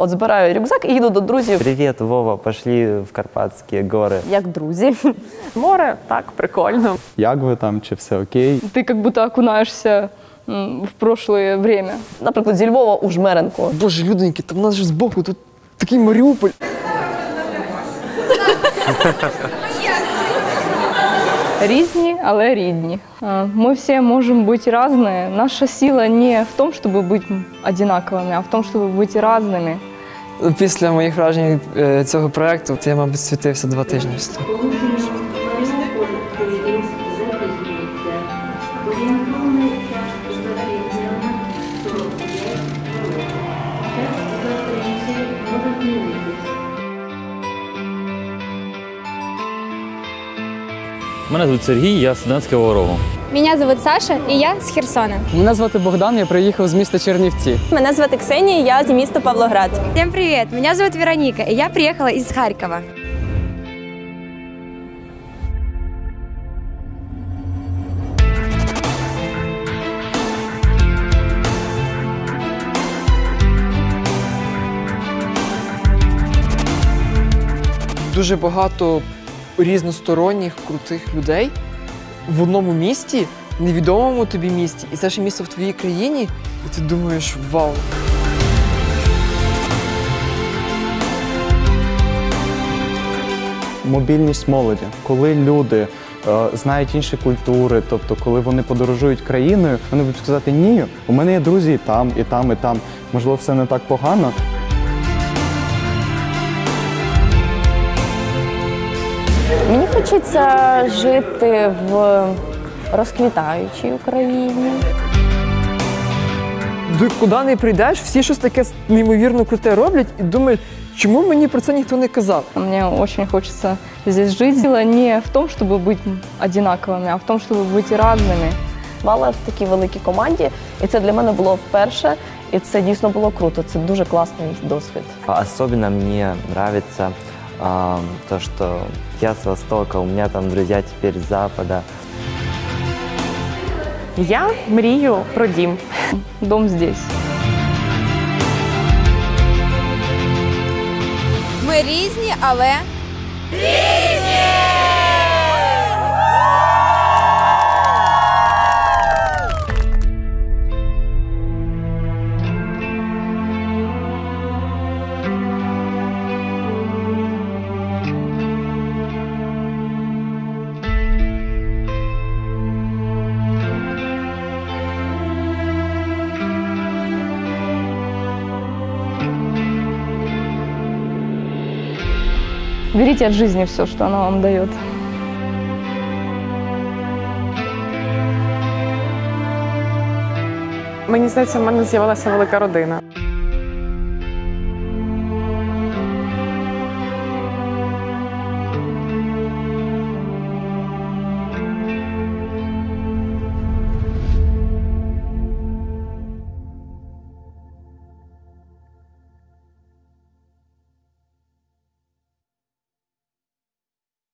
От збираю рюкзак і їду до друзів. Привет, Вова, пошли в Карпатские горы. Як друзі. Море так прикольно. Як ви там, чи все окей? Ты как будто окунаешься м, в прошлое время. Наприклад, зі Львова у Жмеренко. Боже, люденьки, там в нас же збоку тут такий Маріуполь. Різні, але рідні. Ми всі можемо бути різні. Наша сила не в тому, щоб бути однаковими, а в тому, щоб бути різними. Після моїх вражень е, цього проєкту я, мабуть, світився два тижні. Мене звуть Сергій, я студент з Кривого Рогу. Меня зовут Саша, и я з Херсона. Мене звати Богдан, я приїхав з міста Чернівці. Мене звати Ксенія, я з міста Павлоград. Всем привет, меня зовут Вероника, и я приехала из Харькова. Дуже багато різносторонніх крутих людей в одному місті, невідомому тобі місті, і це ж місто в твоїй країні, і ти думаєш, вау. Мобільність молоді, коли люди е, знають інші культури, тобто коли вони подорожують країною, вони будуть сказати, ні, у мене є друзі і там, і там, і там. Можливо, все не так погано. Мені хочеться жити в розквітаючій Україні. Ти куди не прийдеш, всі щось таке неймовірно круте роблять, і думаєш, чому мені про це ніхто не казав? Мне очень хочется здесь жить. Сила не в том, чтобы быть одинаковыми, а в том, чтобы быть разными. Мала в такій великій команді, і це для мене було вперше. І це дійсно було круто. Це дуже класний досвід. Особенно мне нравится а, то, что я с Востока, у меня там друзья теперь с Запада. Я мрію про дім. Дом здесь. Ми різні, але Берите от жизни все, что она вам дает. Мені здається, в мене з'явилася велика родина.